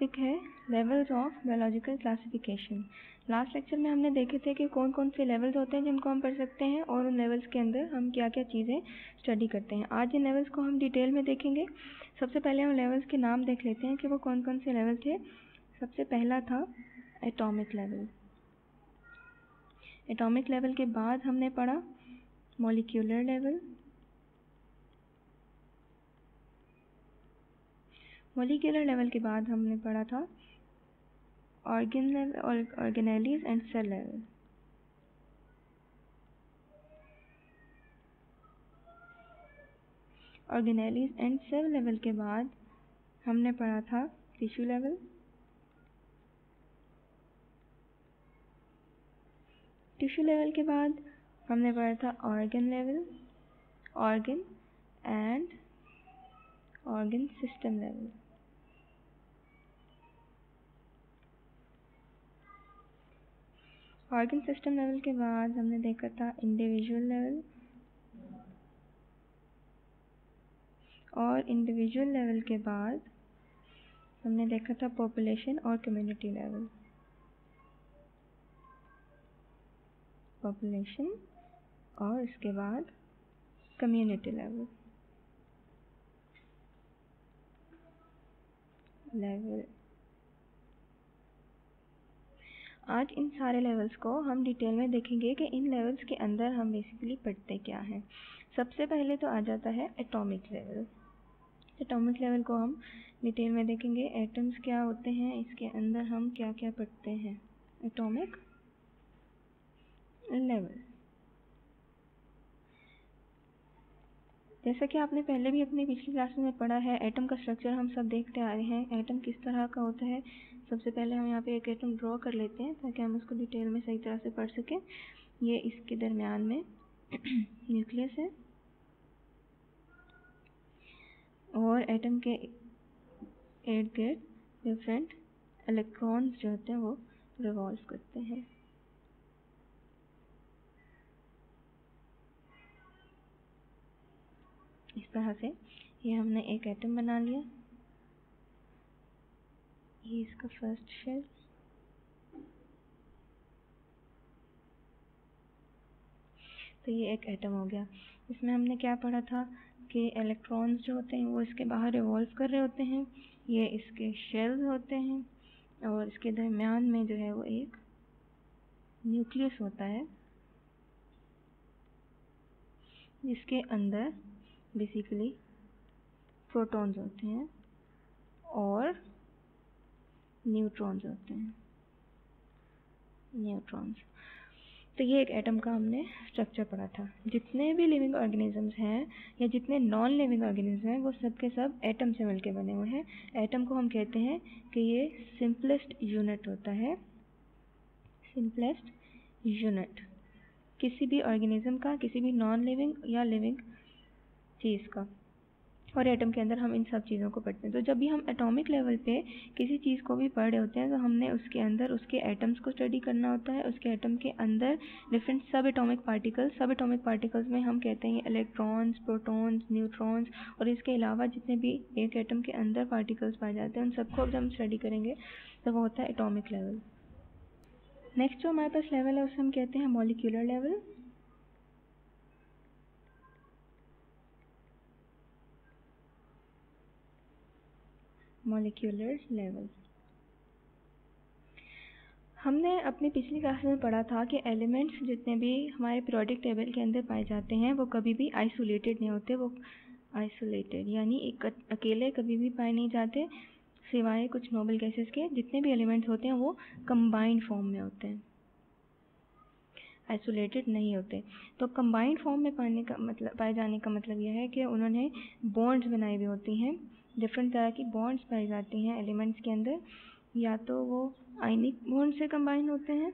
Topic है levels of biological classification last lecture में हमने देखे थे कि कौन कौन से लेवल्स होते हैं जिनको हम पढ़ सकते हैं और उन लेवल्स के अंदर हम क्या क्या चीज़ें स्टडी करते हैं। आज इन लेवल्स को हम डिटेल में देखेंगे। सबसे पहले हम लेवल्स के नाम देख लेते हैं कि वो कौन कौन से लेवल थे। सबसे पहला था एटॉमिक लेवल एटॉमिक लेवल के बाद हमने पढ़ा मोलिक्यूलर लेवल मोलिकुलर लेवल के बाद हमने पढ़ा था organ level organelles and cell level organelles and cell level के बाद हमने पढ़ा था टिश्यू लेवल टिश्यू लेवल के बाद हमने पढ़ा था organ level organ and organ system level organ system level के बाद हमने देखा था इंडिविजुअल लेवल और इंडिविजुअल लेवल के बाद हमने देखा था पॉपुलेशन और कम्युनिटी लेवल पॉपुलेशन और इसके बाद कम्युनिटी लेवल लेवल आज इन सारे लेवल्स को हम डिटेल में देखेंगे कि इन लेवल्स के अंदर हम बेसिकली पढ़ते क्या हैं। सबसे पहले तो आ जाता है एटॉमिक लेवल एटॉमिक लेवल को हम डिटेल में देखेंगे। एटम्स क्या होते हैं? इसके अंदर हम क्या क्या पढ़ते हैं? एटॉमिक लेवल जैसा कि आपने पहले भी अपनी पिछली क्लास में पढ़ा है एटम का स्ट्रक्चर हम सब देखते आ रहे हैं। एटम किस तरह का होता है? सबसे पहले हम यहाँ पे एक एटम ड्रॉ कर लेते हैं ताकि हम उसको डिटेल में सही तरह से पढ़ सकें। ये इसके दरमियान में न्यूक्लियस है। और एटम के इर्द गिर्द डिफरेंट इलेक्ट्रॉन्स जो होते हैं वो रिवॉल्व करते हैं। इस तरह से ये हमने एक एटम बना लिया। ये इसका फ़र्स्ट शेल तो ये एक एटम हो गया। इसमें हमने क्या पढ़ा था कि इलेक्ट्रॉन्स जो होते हैं, वो इसके बाहर रिवॉल्व कर रहे होते हैं। ये इसके शेल्स होते हैं और इसके दरमियान में जो है वो एक न्यूक्लियस होता है, जिसके अंदर बेसिकली प्रोटॉन्स होते हैं और न्यूट्रॉन्स होते हैं। न्यूट्रॉन्स। तो ये एक एटम का हमने स्ट्रक्चर पढ़ा था। जितने भी लिविंग ऑर्गेनिजम्स हैं या जितने नॉन लिविंग ऑर्गेनिज्म हैं, वो सब के सब एटम से मिलके बने हुए हैं। एटम को हम कहते हैं कि ये सिंपलेस्ट यूनिट होता है। सिंपलेस्ट यूनिट किसी भी ऑर्गेनिज्म का, किसी भी नॉन लिविंग या लिविंग चीज़ का। और एटम के अंदर हम इन सब चीज़ों को पढ़ते हैं। तो जब भी हम एटॉमिक लेवल पे किसी चीज़ को भी पढ़ रहे होते हैं तो हमने उसके अंदर उसके एटम्स को स्टडी करना होता है। उसके एटम के अंदर different subatomic particles subatomic particles में हम कहते हैं इलेक्ट्रॉन्स प्रोटॉन्स न्यूट्रॉन्स और इसके अलावा जितने भी एक एटम के अंदर पार्टिकल्स पाए जाते हैं, उन सबको जब हम स्टडी करेंगे तो वो होता है एटॉमिक लेवल नेक्स्ट जो हमारे पास लेवल है, उसे हम कहते हैं मॉलिक्यूलर लेवल मोलिकुलर लेवल हमने अपनी पिछली क्लास में पढ़ा था कि एलिमेंट्स जितने भी हमारे पीरियोडिक टेबल के अंदर पाए जाते हैं, वो कभी भी आइसोलेटेड नहीं होते, वो आइसोलेटेड यानी एक अकेले कभी भी पाए नहीं जाते, सिवाय कुछ नोबल गैसेस के, जितने भी एलिमेंट्स होते हैं, वो कंबाइंड फॉर्म में होते हैं। आइसोलेटेड नहीं होते। तो कंबाइंड फॉर्म में पाने का मतलब पाए जाने का मतलब यह है कि उन्होंने बॉन्ड्स बनाई हुई होती हैं डिफरेंट तरह की बॉन्ड्स पाई जाती हैं एलिमेंट्स के अंदर, या तो वो आइनिक बॉन्ड से कंबाइन होते हैं,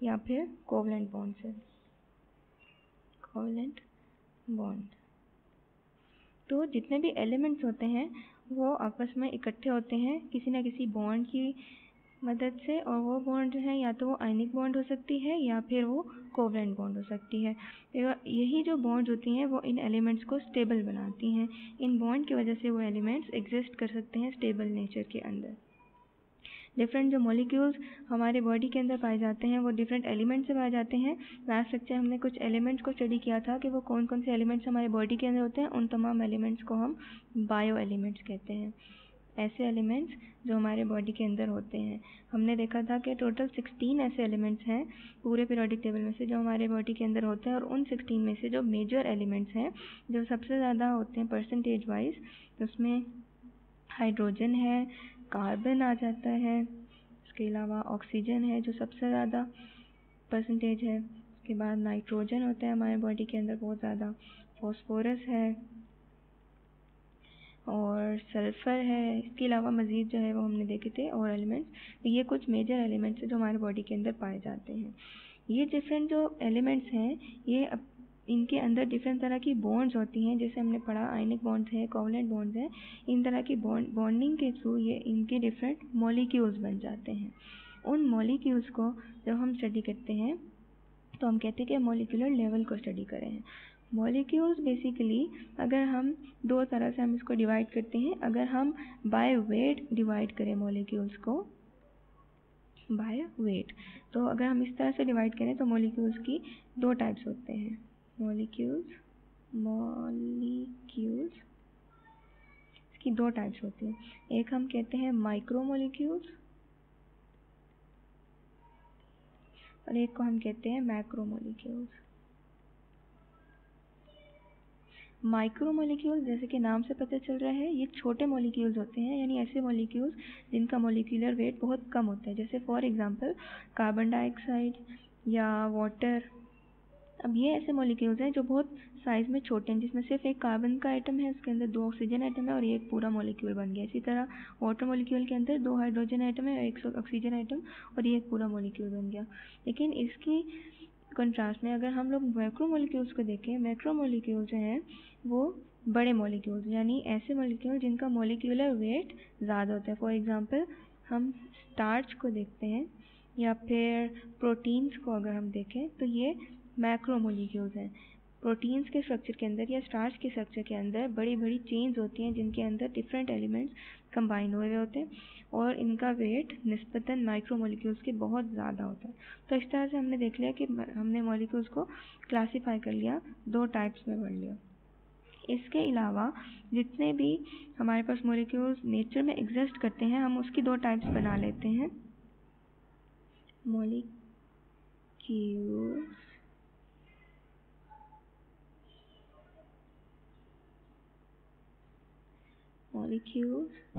या फिर कोवलेंट बॉन्ड से। कोवलेंट बॉन्ड तो जितने भी एलिमेंट्स होते हैं, वो आपस में इकट्ठे होते हैं, किसी न किसी बॉन्ड की मदद से और वो बॉन्ड जो है, या तो वो आयनिक बॉन्ड हो सकती है, या फिर वो कोवलेंट बॉन्ड हो सकती है। तो यही जो बॉन्ड होती हैं, वो इन एलिमेंट्स को स्टेबल बनाती हैं। इन बॉन्ड की वजह से वो एलिमेंट्स एग्जिस्ट कर सकते हैं स्टेबल नेचर के अंदर। डिफरेंट जो मॉलिक्यूल्स हमारे बॉडी के अंदर पाए जाते हैं, वो डिफरेंट एलिमेंट से पाए जाते हैं। लास्ट लेक्चर हमने कुछ एलिमेंट्स को स्टडी किया था कि वो कौन कौन से एलिमेंट्स हमारे बॉडी के अंदर होते हैं। उन तमाम एलिमेंट्स को हम बायो एलिमेंट्स कहते हैं। ऐसे एलिमेंट्स जो हमारे बॉडी के अंदर होते हैं। हमने देखा था कि टोटल सिक्सटीन ऐसे एलिमेंट्स हैं पूरे पीरियोडिक टेबल में से जो हमारे बॉडी के अंदर होते हैं और उन सिक्सटीन में से जो मेजर एलिमेंट्स हैं, जो सबसे ज़्यादा होते हैं परसेंटेज वाइज उसमें हाइड्रोजन है कार्बन आ जाता है उसके अलावा ऑक्सीजन है जो सबसे ज़्यादा परसेंटेज है उसके बाद नाइट्रोजन होता है हमारे बॉडी के अंदर बहुत ज़्यादा फॉस्फोरस है और सल्फ़र है, इसके अलावा मज़ीद जो है वो हमने देखे थे और एलिमेंट्स तो ये कुछ मेजर एलिमेंट्स हैं जो हमारे बॉडी के अंदर पाए जाते हैं। ये डिफरेंट जो एलिमेंट्स हैं, ये इनके अंदर डिफरेंट तरह की बॉन्ड्स होती हैं, जैसे हमने पढ़ा आयनिक बॉन्ड्स हैं कोवलेंट बॉन्ड्स हैं, इन तरह की बॉन्ड बॉन्डिंग के थ्रू ये इनके डिफरेंट मॉलिक्यूल्स बन जाते हैं। उन मॉलिक्यूल्स को जब हम स्टडी करते हैं तो हम कहते हैं कि मोलिकुलर लेवल को स्टडी करें मॉलिक्यूल्स बेसिकली अगर हम दो तरह से हम इसको डिवाइड करते हैं, अगर हम बाय वेट डिवाइड करें मॉलिक्यूल्स को बाय वेट तो अगर हम इस तरह से डिवाइड करें तो मॉलिक्यूल्स की दो टाइप्स होते हैं। मॉलिक्यूल्स मॉलिक्यूल्स इसकी दो टाइप्स होती हैं। एक हम कहते हैं माइक्रो मॉलिक्यूल्स और एक को हम कहते हैं मैक्रो मॉलिक्यूल्स माइक्रो मोलिक्यूल जैसे कि नाम से पता चल रहा है, ये छोटे मोलिक्यूल्स होते हैं, यानी ऐसे मोलिक्यूल्स जिनका मोलिकुलर वेट बहुत कम होता है। जैसे फॉर एग्जांपल कार्बन डाइऑक्साइड या वाटर अब ये ऐसे मोलिक्यूल्स हैं जो बहुत साइज़ में छोटे हैं, जिसमें सिर्फ़ एक कार्बन का आइटम है, उसके अंदर दो ऑक्सीजन आइटम है और एक पूरा मोलिक्यूल बन गया। इसी तरह वाटर मोलिक्यूल के अंदर दो हाइड्रोजन आइटम है और एक ऑक्सीजन आइटम और ये एक पूरा मोलिक्यूल बन गया। लेकिन इसकी कंट्रास्ट में अगर हम लोग मैक्रो मोलिक्यूल्स को देखें मैक्रो मोलिक्यूल जो हैं, वो बड़े मोलिक्यूल्स यानी ऐसे मोलिक्यूल जिनका मोलिक्यूलर वेट ज़्यादा होता है। फॉर एग्ज़ाम्पल हम स्टार्च को देखते हैं, या फिर प्रोटीन्स को अगर हम देखें तो ये मैक्रो मोलिक्यूल्स हैं। प्रोटीन्स के स्ट्रक्चर के अंदर या स्टार्च के स्ट्रक्चर के अंदर बड़ी बड़ी चेंज होती हैं, जिनके अंदर डिफरेंट एलिमेंट्स कंबाइन हुए हुए होते हैं और इनका वेट नस्बता माइक्रो मोलिक्यूल्स के बहुत ज़्यादा होता है। तो इस तरह से हमने देख लिया कि हमने मोलिक्यूल्स को क्लासीफाई कर लिया, दो टाइप्स में बढ़ लिया। इसके अलावा जितने भी हमारे पास मोलिक्यूल्स नेचर में एग्जिस्ट करते हैं, हम उसकी दो टाइप्स बना लेते हैं। मोलिक्यूल्स मॉलिक्यूल्स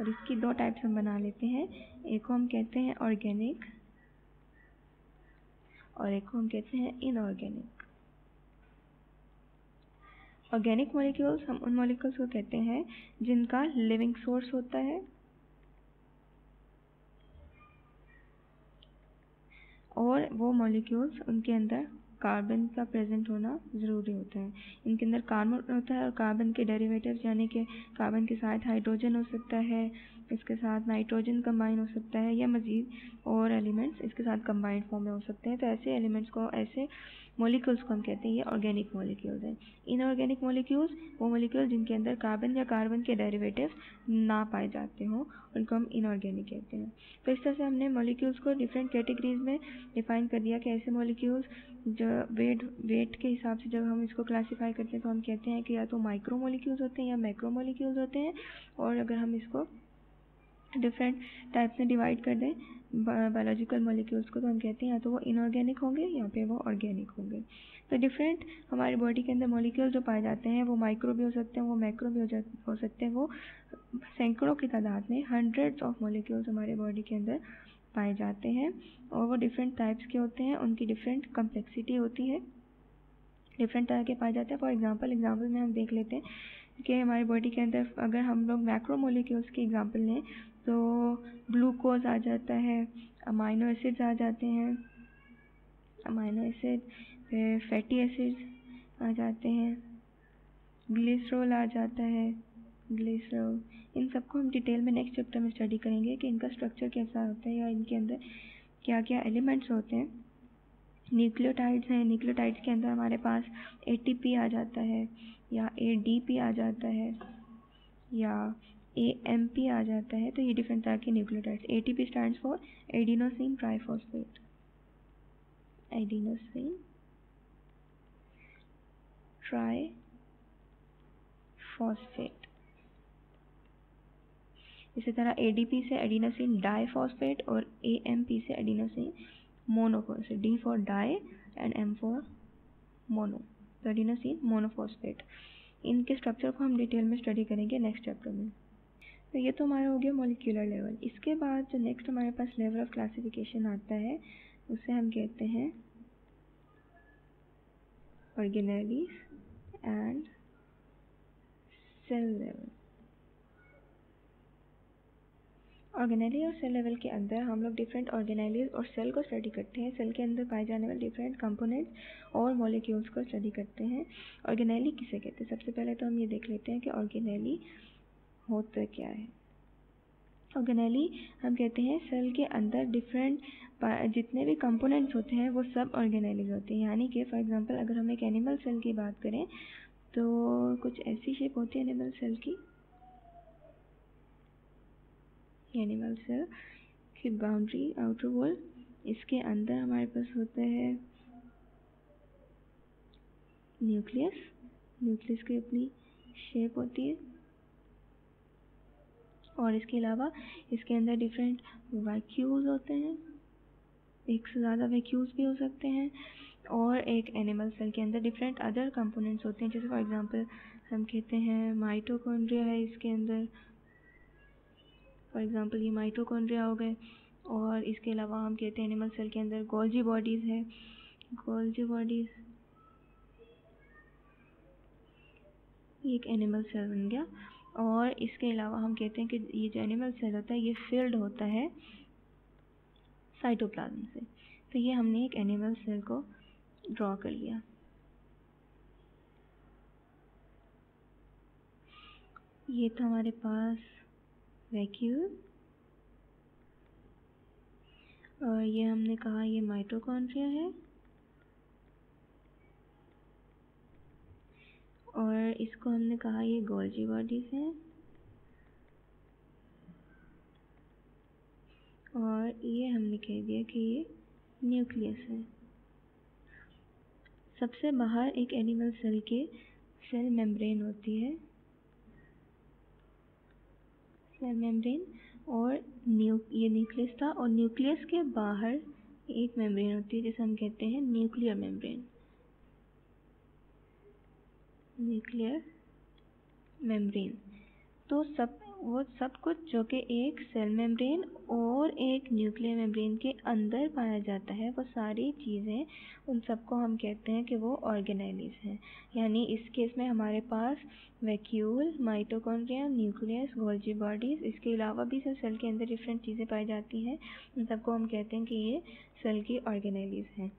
और इसकी दो टाइप्स हम बना लेते हैं। एक को हम कहते हैं ऑर्गेनिक और एक को हम कहते हैं इनऑर्गेनिक ऑर्गेनिक मॉलिक्यूल्स हम उन मॉलिक्यूल्स को कहते हैं जिनका लिविंग सोर्स होता है। और वो मॉलिक्यूल्स उनके अंदर कार्बन का प्रेजेंट होना ज़रूरी होता है। इनके अंदर कार्बन होता है और कार्बन के डेरिवेटिव्स यानी कि कार्बन के साथ हाइड्रोजन हो सकता है, इसके साथ नाइट्रोजन कम्बाइन हो सकता है या मज़ीद और एलिमेंट्स इसके साथ कंबाइंड फॉर्म में हो सकते हैं। तो ऐसे एलिमेंट्स को ऐसे मोलिक्यूल्स को हम कहते हैं, ये ऑर्गेनिक मोलिक्यूल्स हैं। इनऑर्गेनिक मोलिक्यूल्स वो मोलिक्यूल जिनके अंदर कार्बन या कार्बन के डेरिवेटिव्स ना पाए जाते हों, उनको हम इनऑर्गेनिक कहते हैं। तो इस तरह से हमने मोलिक्यूल्स को डिफरेंट कैटेगरीज में डिफाइन कर दिया कि ऐसे मोलिक्यूल्स जो वेट वेट के हिसाब से जब हम इसको क्लासीफाई करते हैं तो हम कहते हैं कि या तो माइक्रो मोलिक्यूल्स होते हैं या मैक्रो मोलिक्यूल्स होते हैं, और अगर हम इसको डिफरेंट टाइप में डिवाइड कर दें बायोलॉजिकल मॉलिक्यूल्स को तो हम कहते हैं, या तो वो इनऑर्गेनिक होंगे, या फिर वो ऑर्गेनिक होंगे। तो डिफरेंट हमारी बॉडी के अंदर मॉलिक्यूल जो पाए जाते हैं, वो माइक्रो भी हो सकते हैं, वो मैक्रो भी हो जा, हो सकते हैं, वो सैकड़ों की तादाद में हंड्रेड्स ऑफ़ मॉलिक्यूल्स हमारे बॉडी के अंदर पाए जाते हैं, और वो डिफरेंट टाइप्स के होते हैं, उनकी डिफरेंट कम्प्लेक्सिटी होती है। डिफरेंट तरह के पाए जाते हैं। फॉर एग्ज़ाम्पल एग्ज़ाम्पल में हम देख लेते हैं कि हमारी बॉडी के अंदर, अगर हम लोग मैक्रो मोलिक्यूल्स की एग्जांपल लें तो ग्लूकोज आ जाता है अमाइनो एसिड्स आ जाते हैं अमाइनो एसिड फिर फैटी एसिड्स आ जाते हैं ग्लिसरॉल आ जाता है ग्लिसरॉल इन सबको हम डिटेल में नेक्स्ट चैप्टर में स्टडी करेंगे कि इनका स्ट्रक्चर कैसा होता है या इनके अंदर क्या क्या एलिमेंट्स होते हैं। न्यूक्लियोटाइड्स हैं। न्यूक्लियोटाइड्स के अंदर हमारे पास एटीपी आ जाता है, या एडीपी आ जाता है, या ए एम पी आ जाता है। तो ये डिफरेंट तरह के nucleotides. A T P stand for adenosine triphosphate adenosine tri phosphate इसी तरह एडीपी से एडिनोसिन डाईफॉस्फेट और एएमपी से adenosine D for di and M for mono तो एडिनोसिन मोनोफॉस्फेट इनके स्ट्रक्चर को हम डिटेल में स्टडी करेंगे नेक्स्ट चैप्टर में। तो ये तो हमारा हो गया मोलिकुलर लेवल इसके बाद जो नेक्स्ट हमारे पास लेवल ऑफ़ क्लासिफिकेशन आता है, उसे हम कहते हैं organelles and cell level organelle और सेल लेवल के अंदर हम लोग डिफरेंट ऑर्गेनाइलीज और सेल को स्टडी करते हैं। सेल के अंदर पाए जाने वाले डिफरेंट कंपोनेंट्स और मॉलिक्यूल्स को स्टडी करते हैं। ऑर्गेनेली किसे कहते हैं? सबसे पहले तो हम ये देख लेते हैं कि ऑर्गेनेली होता क्या है। ऑर्गेनेली हम कहते हैं सेल के अंदर डिफरेंट जितने भी कंपोनेंट्स होते हैं, वो सब ऑर्गेनाइलीज होते हैं। यानी कि फॉर एग्जांपल अगर हम एक एनिमल सेल की बात करें तो कुछ ऐसी शेप होती है एनिमल सेल की एनिमल सेल की बाउंड्री आउटर वॉल इसके अंदर हमारे पास होता है न्यूक्लियस न्यूक्लियस की अपनी शेप होती है, और इसके अलावा इसके अंदर डिफरेंट वैक्यूज होते हैं, एक से ज़्यादा वैक्यूज भी हो सकते हैं, और एक एनिमल सेल के अंदर डिफरेंट अदर कंपोनेंट्स होते हैं, जैसे फॉर एग्जांपल हम कहते हैं माइटोकॉन्ड्रिया है इसके अंदर फॉर एग्जांपल ये माइटोकॉन्ड्रिया हो गए और इसके अलावा हम कहते हैं एनिमल सेल के अंदर गोल्जी बॉडीज़ है। गोल्जी बॉडीज़ ये एक एनिमल सेल बन गया और इसके अलावा हम कहते हैं कि ये जो एनिमल सेल होता है, ये फिल्ड होता है साइटोप्लाज्म से। तो ये हमने एक एनिमल सेल को ड्रॉ कर लिया। ये था हमारे पास वैक्यूल और ये हमने कहा ये माइटोकॉन्ड्रिया है। और इसको हमने कहा ये गोल्जी बॉडीज हैं। और ये हमने कह दिया कि ये न्यूक्लियस है। सबसे बाहर एक एनिमल सेल के सेल मेम्ब्रेन होती है। सेल मेम्ब्रेन और न्यू ये न्यूक्लियस था और न्यूक्लियस के बाहर एक मेम्ब्रेन होती है, जिसे हम कहते हैं न्यूक्लियर मेम्ब्रेन न्यूक्लियर मेम्ब्रेन तो सब वो सब कुछ जो कि एक सेल मेम्ब्रेन और एक न्यूक्लियर मेम्ब्रेन के अंदर पाया जाता है, वो सारी चीज़ें, उन सबको हम कहते हैं कि वो ऑर्गेनाइज हैं। यानी इस केस में हमारे पास vacuole mitochondria nucleus Golgi bodies इसके अलावा भी सब सेल के अंदर डिफरेंट चीज़ें पाई जाती हैं। उन सबको हम कहते हैं कि ये सेल की ऑर्गेनाइज हैं।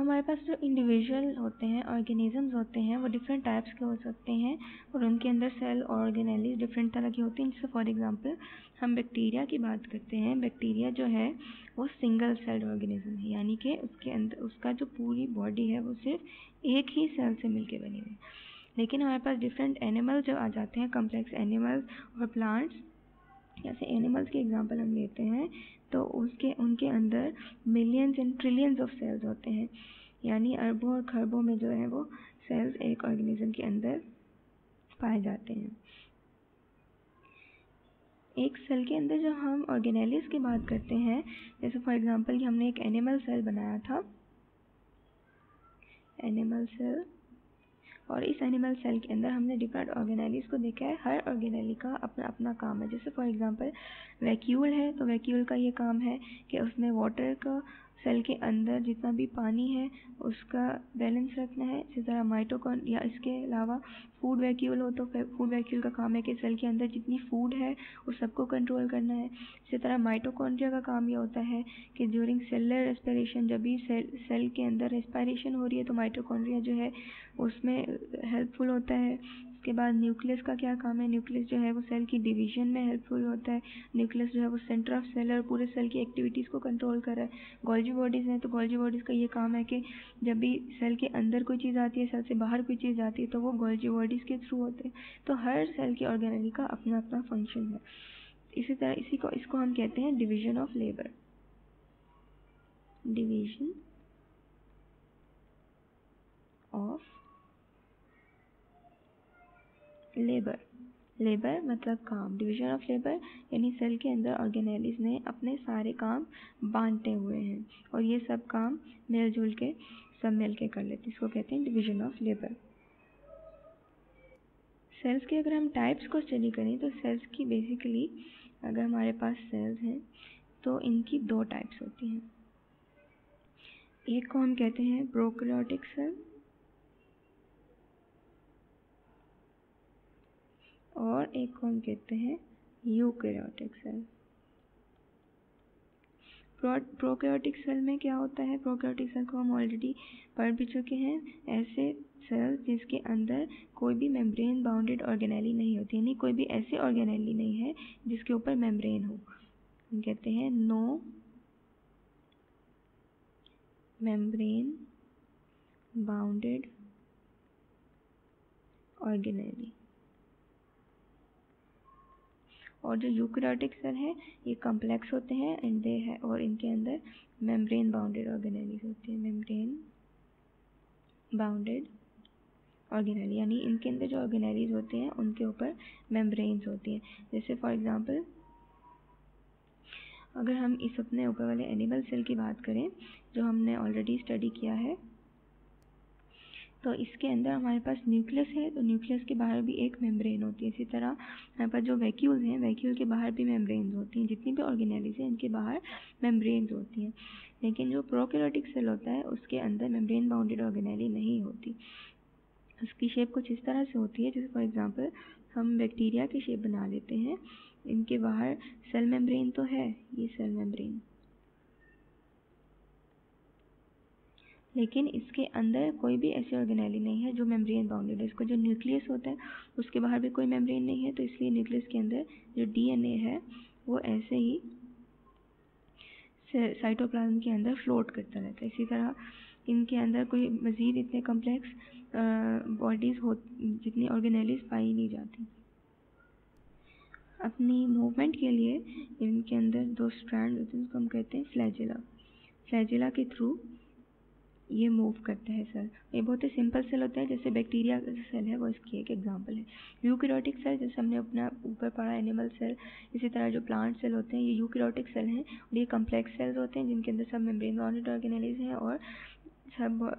हमारे पास जो इंडिविजुअल होते हैं ऑर्गेनिजम्स होते हैं, वो डिफरेंट टाइप्स के हो सकते हैं और उनके अंदर सेल ऑर्गेनेलिस डिफरेंट तरह की होती हैं। जैसे फॉर एग्जांपल हम बैक्टीरिया की बात करते हैं। बैक्टीरिया जो है, वो सिंगल सेल्ड ऑर्गेनिज्म है। यानी कि उसके अंदर उसका जो पूरी बॉडी है, वो सिर्फ़ एक ही सेल से मिलकर बनी हुई है। लेकिन हमारे पास डिफरेंट एनिमल जो आ जाते हैं कम्प्लेक्स एनिमल्स और प्लांट्स जैसे एनिमल्स की एग्जांपल हम लेते हैं तो उसके, उनके अंदर millions and trillions of cells होते हैं। यानी अरबों और खरबों में जो है वो सेल्स एक ऑर्गेनिज्म के अंदर पाए जाते हैं। एक सेल के अंदर जब हम ऑर्गेनेलिस की बात करते हैं, जैसे फॉर एग्जांपल कि हमने एक एनिमल सेल बनाया था। एनिमल सेल और इस एनिमल सेल के अंदर हमने डिफरेंट ऑर्गेनाइलीज को देखा है। हर ऑर्गेनाइली का अपना अपना काम है। जैसे फॉर एग्जांपल वैक्यूल है तो वैक्यूल का ये काम है कि उसमें वाटर का सेल के अंदर जितना भी पानी है, उसका बैलेंस रखना है। इसी तरह माइटोकॉन या इसके अलावा फ़ूड वैक्यूल हो तो फ़ूड वैक्यूल का काम है कि सेल के अंदर जितनी फ़ूड है उस सबको कंट्रोल करना है। इसी तरह माइटोकॉन्ड्रिया का काम यह होता है कि ज्यूरिंग सेलर रेस्पिरेशन जब भी सेल सेल के अंदर रेस्पिरेशन हो रही है तो माइटोकॉन्ड्रिया जो है, उसमें हेल्पफुल होता है। उसके बाद न्यूक्लियस का क्या काम है? न्यूक्लियस जो है वो सेल की डिवीज़न में हेल्पफुल होता है। न्यूक्लियस जो है वो सेंटर ऑफ़ सेल और पूरे सेल की एक्टिविटीज़ को कंट्रोल कर रहा है। गोल्जी बॉडीज़ हैं तो गोल्जी बॉडीज़ का ये काम है कि जब भी सेल के अंदर कोई चीज़ आती है सेल से बाहर कोई चीज़ आती है तो वो गोल्जी बॉडीज़ के थ्रू होते हैं। तो हर सेल की ऑर्गेनली का अपना अपना फ़ंक्शन है। इसी तरह इसी को, इसको हम कहते हैं division of labour division of labour labour मतलब काम. डिवीज़न ऑफ़ लेबर यानी सेल के अंदर ऑर्गेनेलिज ने अपने सारे काम बांटे हुए हैं और ये सब काम मिलजुल के, सब मिल के कर लेते हैं. इसको कहते हैं डिवीज़न ऑफ़ लेबर सेल्स के अगर हम टाइप्स को स्टडी करें तो सेल्स की बेसिकली अगर हमारे पास सेल्स हैं तो इनकी दो टाइप्स होती हैं. एक को हम कहते हैं प्रोक्रियोटिक सेल और एक को हम कहते हैं यूकैरियोटिक सेल। प्रोकैरियोटिक सेल में क्या होता है? प्रोकैरियोटिक सेल को हम ऑलरेडी पढ़ भी चुके हैं। ऐसे सेल जिसके अंदर कोई भी मेम्ब्रेन बाउंडेड ऑर्गेनेली नहीं होती, यानी कोई भी ऐसी ऑर्गेनेली नहीं है जिसके ऊपर मेम्ब्रेन हो। हम कहते हैं नो मेम्ब्रेन बाउंडेड ऑर्गेनेली और जो यूकैरियोटिक सेल है, ये कम्प्लेक्स होते हैं एंड दे है और इनके अंदर मेम्ब्रेन बाउंडेड ऑर्गेनेलीज होती है मेम्ब्रेन बाउंडेड ऑर्गेनेली यानी इनके अंदर जो ऑर्गेनेलीज होते हैं, उनके ऊपर मेम्ब्रेन्स होती हैं। जैसे फॉर एग्जांपल अगर हम इस अपने ऊपर वाले एनिमल सेल की बात करें, जो हमने ऑलरेडी स्टडी किया है तो इसके अंदर हमारे पास न्यूक्लियस है तो न्यूक्लियस के बाहर भी एक मेम्ब्रेन होती है। इसी तरह हमारे पास जो वैक्यूल्स हैं वैक्यूल के बाहर भी मेम्ब्रेन्स होती हैं। जितनी भी ऑर्गेनेलिज हैं, इनके बाहर मेम्ब्रेन्स होती हैं। लेकिन जो प्रोकैरियोटिक सेल होता है, उसके अंदर मेम्ब्रेन बाउंडेड ऑर्गेनेली नहीं होती। उसकी शेप कुछ इस तरह से होती है, जैसे फॉर एग्ज़ाम्पल हम बैक्टीरिया की शेप बना लेते हैं। इनके बाहर सेल मेम्ब्रेन तो है, ये सेल मेम्ब्रेन लेकिन इसके अंदर कोई भी ऐसी ऑर्गेनेली नहीं है जो मेम्ब्रेन बाउंडेड है। इसका जो न्यूक्लियस होता है, उसके बाहर भी कोई मेम्ब्रेन नहीं है तो इसलिए न्यूक्लियस के अंदर जो डीएनए है, वो ऐसे ही साइटोप्लाज्म के अंदर फ्लोट करता रहता है। इसी तरह इनके अंदर कोई मज़ीद इतने कम्प्लेक्स बॉडीज़ हो, जितनी ऑर्गेनेलीज पाई नहीं जाती। अपनी मूवमेंट के लिए इनके अंदर दो स्ट्रैंड होते हैं, जिसको हम कहते हैं फ्लैजिला फ्लैजिला के थ्रू ये मूव करते हैं सेल ये बहुत ही सिंपल सेल होता है, जैसे बैक्टीरिया का सेल है, वो इसकी एक एग्जांपल है. यूकैरियोटिक सेल जैसे हमने अपना ऊपर पढ़ा एनिमल सेल इसी तरह जो प्लांट सेल होते हैं, ये यूकैरियोटिक सेल हैं और ये कम्प्लेक्स सेल्स होते हैं, जिनके अंदर सब मेम्ब्रेन बाउंडेड ऑर्गेनेलिज हैं और सब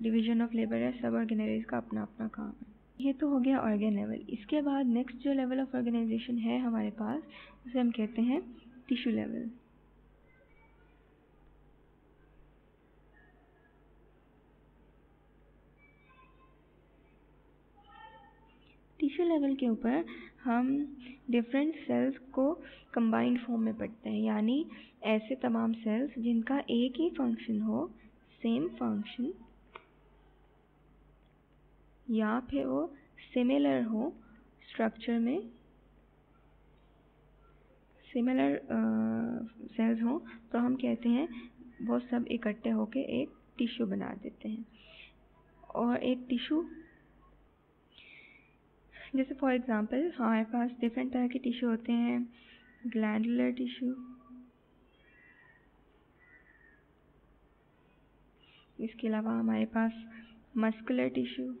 डिवीज़न ऑफ़ लेबर है, सब ऑर्गेनेलिज का अपना अपना काम है. ये तो हो गया ऑर्गेन लेवल इसके बाद नेक्स्ट जो लेवल ऑफ़ ऑर्गेनाइजेशन है हमारे पास, उसे हम कहते हैं टिश्यू लेवल टिश्यू लेवल के ऊपर हम डिफरेंट सेल्स को कंबाइंड फॉर्म में पढ़ते हैं। यानी ऐसे तमाम सेल्स जिनका एक ही फ़ंक्शन हो सेम फ़ंक्शन या फिर वो सिमिलर हो स्ट्रक्चर में सिमिलर सेल्स हों तो हम कहते हैं वो सब इकट्ठे होकर एक टिश्यू बना देते हैं। और एक टिश्यू जैसे फॉर एग्ज़ाम्पल हमारे पास डिफरेंट तरह के टिश्यू होते हैं ग्लैंडुलर टिश्यू इसके अलावा हमारे पास मस्कुलर टिश्यू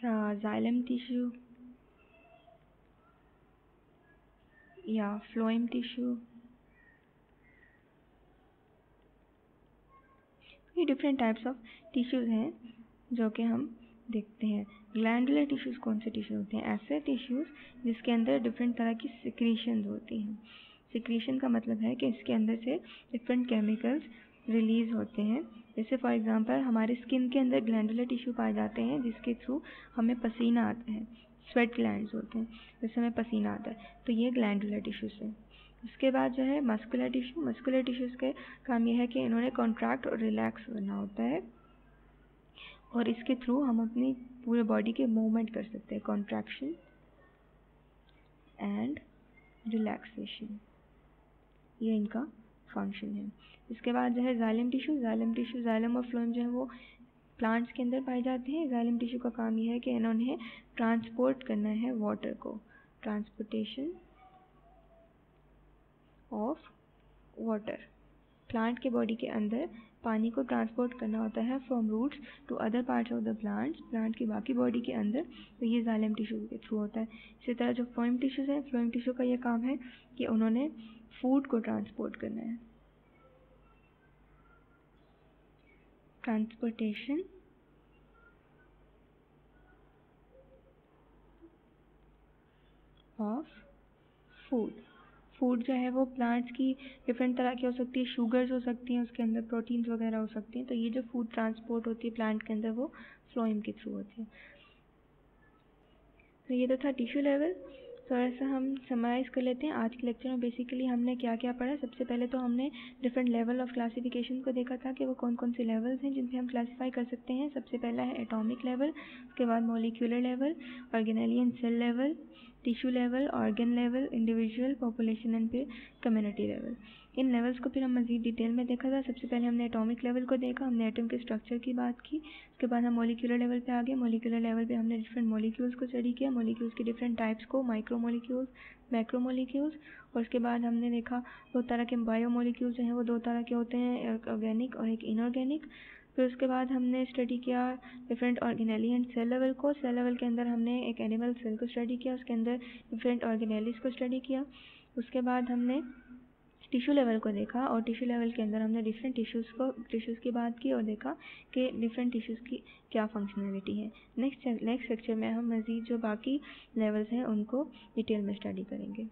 या जाइलम टिश्यू या फ्लोइम टिश्यू ये डिफरेंट टाइप्स ऑफ़ टिश्यूज़ हैं, जो कि हम देखते हैं। ग्लैंडुलर टिश्यूज़ कौन से टिश्यू होते हैं? ऐसे टिश्यूज़ जिसके अंदर डिफरेंट तरह की सिक्रीशन होती हैं। सिक्रीशन का मतलब है कि इसके अंदर से डिफरेंट केमिकल्स रिलीज़ होते हैं। जैसे फॉर एग्ज़ाम्पल हमारे स्किन के अंदर ग्लैंडुलर टिश्यू पाए जाते हैं, जिसके थ्रू हमें पसीना आता है। स्वेट ग्लैंड होते हैं, जिससे हमें पसीना आता है। तो ये ग्लैंडुलर टिश्यूज़ हैं। उसके बाद जो है मस्कुलर टिश्यू मस्कुलर टिश्यूज़ के काम यह है कि इन्होंने कॉन्ट्रैक्ट और रिलैक्स करना होता है। और इसके थ्रू हम अपनी पूरे बॉडी के मूवमेंट कर सकते हैं कॉन्ट्रैक्शन एंड रिलैक्सेशन ये इनका फ़ंक्शन है। इसके बाद जो है जालिम टिश्यू जालिम टिश्यू जालिम और फ्लोम जो है वो प्लांट्स के अंदर पाए जाते हैं। जालिम टिश्यू का काम यह है कि इन्होंने ट्रांसपोर्ट करना है वाटर को। ट्रांसपोर्टेशन ऑफ़ वाटर प्लांट के बॉडी के अंदर पानी को ट्रांसपोर्ट करना होता है from roots to other parts of the plants plant की बाकी बॉडी के अंदर तो ये जालिम टिश्यू के थ्रू होता है। इसी तरह जो फ्लोइम टिश्यूज़ हैं फ्लोइम टिश्यू का ये काम है कि उन्होंने फ़ूड को ट्रांसपोर्ट करना है। ट्रांसपोर्टेशन ऑफ़ फ़ूड फ़ूड जो है वो प्लांट्स की डिफरेंट तरह की हो सकती है शुगर्स हो सकती हैं, उसके अंदर प्रोटीन्स वगैरह हो सकती हैं तो ये जो फ़ूड ट्रांसपोर्ट होती है प्लांट के अंदर वो फ्लोइम के थ्रू होती है। तो ये तो था टिश्यू लेवल थोड़ा सा हम समराइज़ कर लेते हैं। आज के लेक्चर में बेसिकली हमने क्या क्या पढ़ा? सबसे पहले तो हमने डिफरेंट लेवल ऑफ़ क्लासिफिकेशन को देखा था कि वो कौन कौन से लेवल्स हैं जिनसे हम क्लासिफाई कर सकते हैं। सबसे पहला है एटॉमिक लेवल उसके बाद molecular level organelle cell level tissue level organ level individual population and फिर कम्युनिटी लेवल इन लेवल्स को फिर हम मज़ीद डिटेल में देखा था। सबसे पहले हमने एटॉमिक लेवल को देखा, हमने एटम के स्ट्रक्चर की बात की। उसके बाद हम मोलिकुलर लेवल पे आ गए। मोलिकुलर लेवल पे हमने डिफरेंट मोलिक्यूल्स को स्टडी किया। मोलिक्यूल्स के डिफरेंट टाइप्स को माइक्रो मोलिक्यूल्स मैक्रो मोलिक्यूल्स और उसके बाद हमने देखा, दो तरह के बायो मोलिक्यूल्स जो हैं, वो दो तरह के होते हैं, एक ऑर्गेनिक और एक इनऑर्गेनिक फिर उसके बाद हमने स्टडी किया different organelle and cell level को। सेल लेवल के अंदर हमने एक एनिमल सेल को स्टडी किया। उसके अंदर डिफरेंट ऑर्गेनेलिस को स्टडी किया। उसके बाद हमने टिश्यू लेवल को देखा और टिश्यू लेवल के अंदर हमने डिफरेंट टिश्यूज़ को टिश्यूज़ की बात की और देखा कि डिफरेंट टिश्यूज़ की क्या फंक्शनैलिटी है। नेक्स्ट नेक्स्ट लेक्चर में हम मज़ीद जो बाकी लेवल्स हैं, उनको डिटेल में स्टडी करेंगे।